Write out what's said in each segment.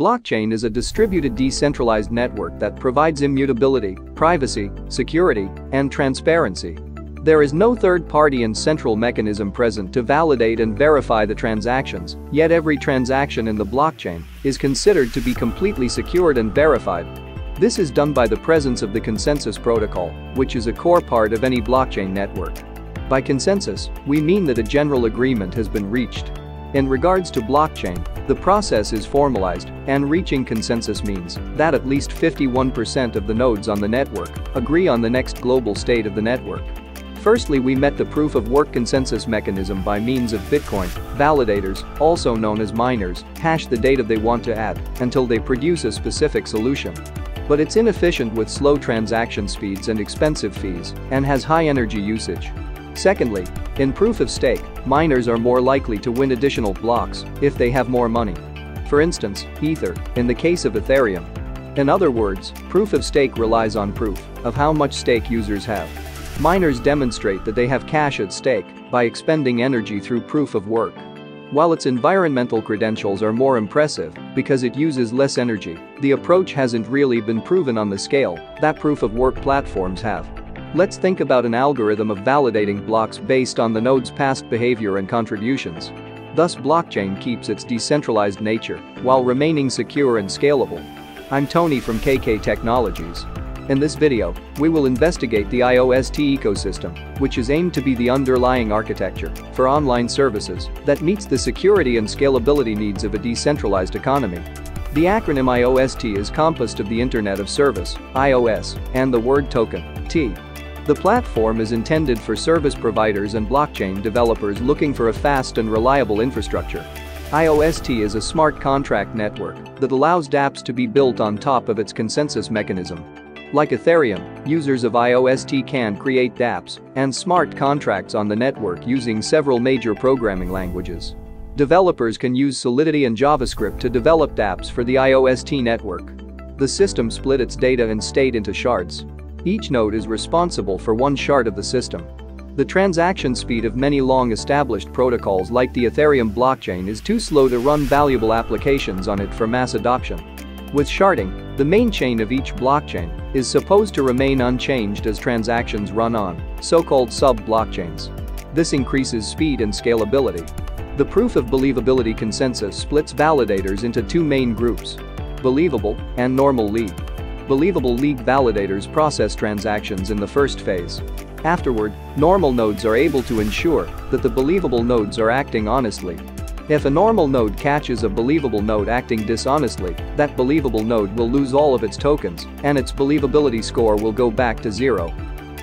Blockchain is a distributed decentralized network that provides immutability, privacy, security, and transparency. There is no third-party and central mechanism present to validate and verify the transactions, yet every transaction in the blockchain is considered to be completely secured and verified. This is done by the presence of the consensus protocol, which is a core part of any blockchain network. By consensus, we mean that a general agreement has been reached. In regards to blockchain, the process is formalized, and reaching consensus means that at least 51% of the nodes on the network agree on the next global state of the network. Firstly we met the proof of work consensus mechanism by means of Bitcoin, validators, also known as miners, hash the data they want to add until they produce a specific solution. But it's inefficient with slow transaction speeds and expensive fees and has high energy usage. Secondly, in proof of stake, miners are more likely to win additional blocks if they have more money. For instance, Ether, in the case of Ethereum. In other words, proof of stake relies on proof of how much stake users have. Miners demonstrate that they have cash at stake by expending energy through proof of work. While its environmental credentials are more impressive because it uses less energy, the approach hasn't really been proven on the scale that proof of work platforms have. Let's think about an algorithm of validating blocks based on the node's past behavior and contributions. Thus blockchain keeps its decentralized nature while remaining secure and scalable. I'm Tony from KK Technologies. In this video, we will investigate the IOST ecosystem, which is aimed to be the underlying architecture for online services that meets the security and scalability needs of a decentralized economy. The acronym IOST is composed of the Internet of Service, IOS, and the word token, T. The platform is intended for service providers and blockchain developers looking for a fast and reliable infrastructure. IOST is a smart contract network that allows dApps to be built on top of its consensus mechanism. Like Ethereum, users of IOST can create dApps and smart contracts on the network using several major programming languages. Developers can use Solidity and JavaScript to develop dApps for the IOST network. The system split its data and state into shards, each node is responsible for one shard of the system. The transaction speed of many long-established protocols like the Ethereum blockchain is too slow to run valuable applications on it for mass adoption. With sharding, the main chain of each blockchain is supposed to remain unchanged as transactions run on, so-called sub-blockchains. This increases speed and scalability. The proof of believability consensus splits validators into two main groups, believable and normal league believable league validators process transactions in the first phase. Afterward, normal nodes are able to ensure that the believable nodes are acting honestly. If a normal node catches a believable node acting dishonestly, that believable node will lose all of its tokens, and its believability score will go back to zero.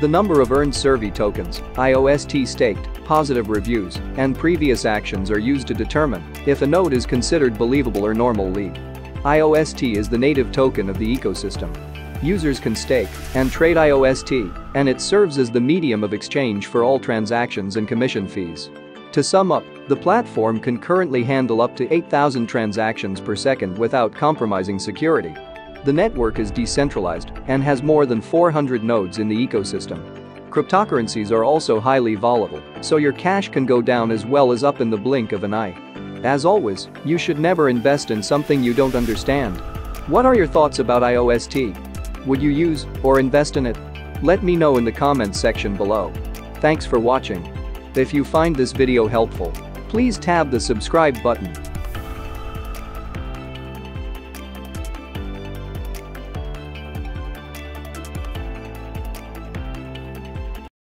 The number of earned Servi tokens, IOST staked, positive reviews, and previous actions are used to determine if a node is considered believable or normal league. IOST is the native token of the ecosystem. Users can stake and trade IOST, and it serves as the medium of exchange for all transactions and commission fees. To sum up, the platform can currently handle up to 8,000 transactions per second without compromising security. The network is decentralized and has more than 400 nodes in the ecosystem. Cryptocurrencies are also highly volatile, so your cash can go down as well as up in the blink of an eye. As always, you should never invest in something you don't understand. What are your thoughts about IOST? Would you use or invest in it? Let me know in the comments section below. Thanks for watching. If you find this video helpful, please tab the subscribe button